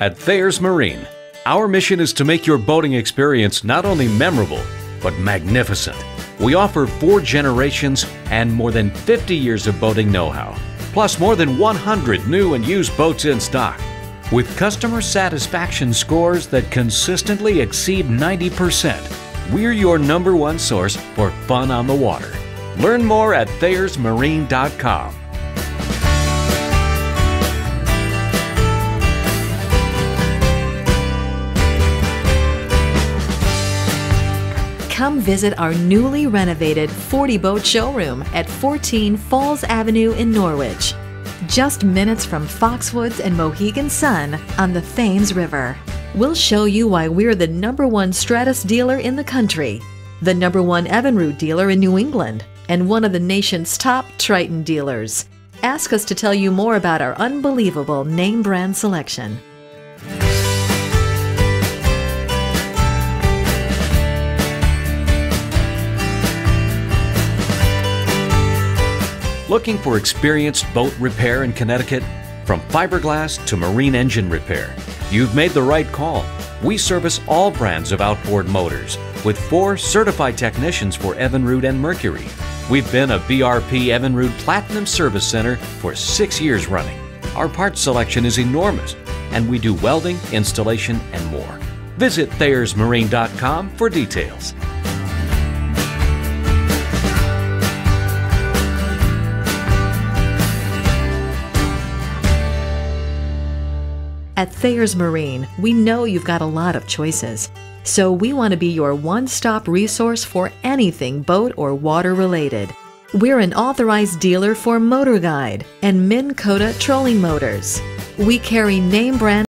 At Thayer's Marine, our mission is to make your boating experience not only memorable, but magnificent. We offer four generations and more than 50 years of boating know how, plus more than 100 new and used boats in stock. With customer satisfaction scores that consistently exceed 90%, we're your number one source for fun on the water. Learn more at ThayersMarine.com. Come visit our newly renovated 40 boat showroom at 14 Falls Avenue in Norwich. Just minutes from Foxwoods and Mohegan Sun on the Thames River. We'll show you why we're the number one Stratos dealer in the country, the number one Evinrude dealer in New England, and one of the nation's top Triton dealers. Ask us to tell you more about our unbelievable name brand selection. Looking for experienced boat repair in Connecticut? From fiberglass to marine engine repair, you've made the right call. We service all brands of outboard motors with four certified technicians for Evinrude and Mercury. We've been a BRP Evinrude Platinum Service Center for six years running. Our parts selection is enormous, and we do welding, installation, and more. Visit ThayersMarine.com for details. At Thayer's Marine, we know you've got a lot of choices. So we want to be your one stop resource for anything boat or water related. We're an authorized dealer for Motor Guide and Minn Kota trolling motors. We carry name brand